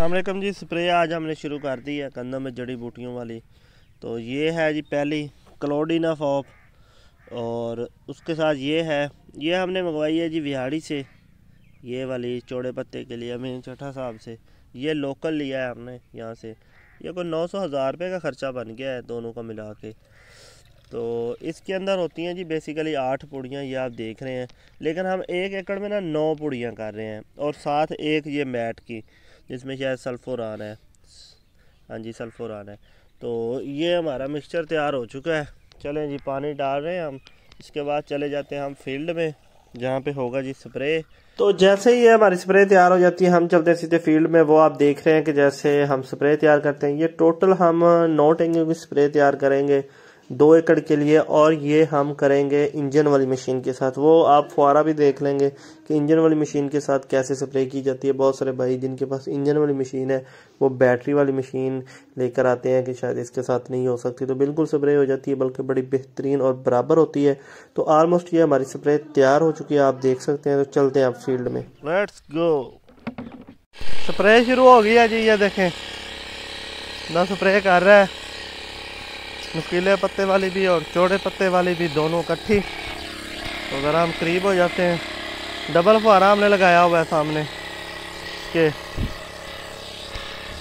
अलैक्म जी, spray आज हमने शुरू कर दी है कंदों में जड़ी बूटियों वाली। तो ये है जी पहली क्लोडिना फॉप और उसके साथ ये है, ये हमने मंगवाई है जी विहाड़ी से। ये वाली चौड़े पत्ते के लिए अमीन चट्ठा साहब से। ये लोकल लिया है हमने यहाँ से। ये कोई नौ सौ हज़ार रुपये का ख़र्चा बन गया है दोनों का मिला के। तो इसके अंदर होती हैं जी बेसिकली आठ पुड़ियाँ, ये आप देख रहे हैं। लेकिन हम एक एकड़ में ना नौ पुड़ियाँ कर रहे हैं और साथ एक ये मैट की। जिसमें शायद सल्फोरान है। हाँ जी, सल्फोरान है। तो ये हमारा मिक्सचर तैयार हो चुका है। चलें जी, पानी डाल रहे हैं हम। इसके बाद चले जाते हैं हम फ़ील्ड में, जहाँ पे होगा जी स्प्रे तो जैसे ही हमारी स्प्रे तैयार हो जाती है, हम चलते हैं सीधे फ़ील्ड में। वो आप देख रहे हैं कि जैसे हम स्प्रे तैयार करते हैं। ये टोटल हम नौ टेंगे की स्प्रे तैयार करेंगे। दो एकड़ के लिए और ये हम करेंगे इंजन वाली मशीन के साथ। वो आप फुआरा भी देख लेंगे कि इंजन वाली मशीन के साथ कैसे स्प्रे की जाती है। बहुत सारे भाई जिनके पास इंजन वाली मशीन है, वो बैटरी वाली मशीन लेकर आते हैं कि शायद इसके साथ नहीं हो सकती। तो बिल्कुल स्प्रे हो जाती है, बल्कि बड़ी बेहतरीन और बराबर होती है। तो ऑलमोस्ट ये हमारी स्प्रे तैयार हो चुकी है, आप देख सकते हैं। तो चलते हैं आप फ़ील्ड में। लेट्स गो स्प्रे शुरू हो गया जी, ये देखें। ना स्प्रे कर रहा है। नुकीले पत्ते वाली भी और चौड़े पत्ते वाली भी दोनों इकट्ठी। तो अगर हम करीब हो जाते हैं। डबल फुहारा हमने लगाया हुआ है सामने। के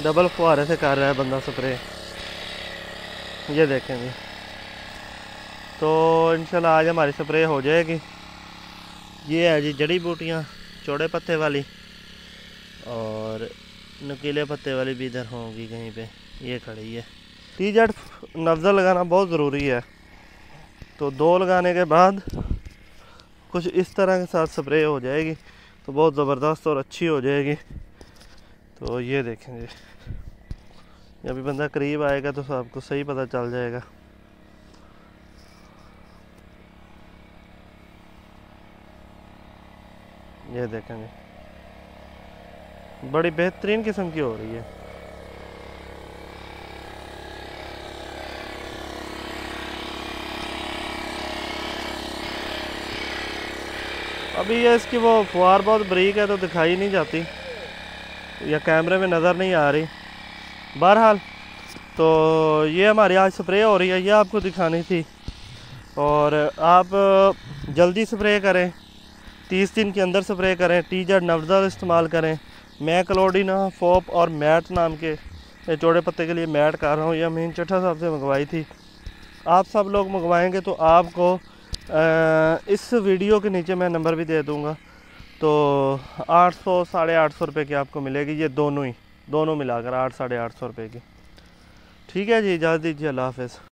डबल फुहारे से कर रहा है बंदा स्प्रे। ये देखें जी। तो इंशाल्लाह आज हमारी स्प्रे हो जाएगी। ये है जी जड़ी बूटियाँ, चौड़े पत्ते वाली। और नुकीले पत्ते वाली भी इधर होंगी कहीं पे। ये खड़ी है। टी जेड नफ्ज़ा लगाना बहुत ज़रूरी है। तो दो लगाने के बाद कुछ इस तरह के साथ स्प्रे हो जाएगी तो बहुत ज़बरदस्त और अच्छी हो जाएगी। तो ये देखेंगे जब भी बंदा करीब आएगा तो आपको सही पता चल जाएगा। ये देखें जी। बड़ी बेहतरीन किस्म की हो रही है। अभी ये इसकी वो फुहार बहुत बरीक है तो दिखाई नहीं जाती। या कैमरे में नज़र नहीं आ रही। बहरहाल तो ये हमारी आज स्प्रे हो रही है, ये आपको दिखानी थी। और आप जल्दी स्प्रे करें, तीस दिन के अंदर स्प्रे करें टी जेड नवजल इस्तेमाल करें। मैं क्लोडिना फोप और मैट नाम के चौड़े पत्ते के लिए मैट कर रहा हूँ यह मीन चट्ठा साहब से मंगवाई थी। आप सब लोग मंगवाएँगे तो आपको इस वीडियो के नीचे मैं नंबर भी दे दूँगा। तो आठ सौ, साढ़े आठ सौ रुपये की आपको मिलेगी। ये दोनों ही, दोनों मिलाकर आठ, साढ़े आठ सौ रुपये की। ठीक है जी, इजाज़त दीजिए, अल्लाह हाफ़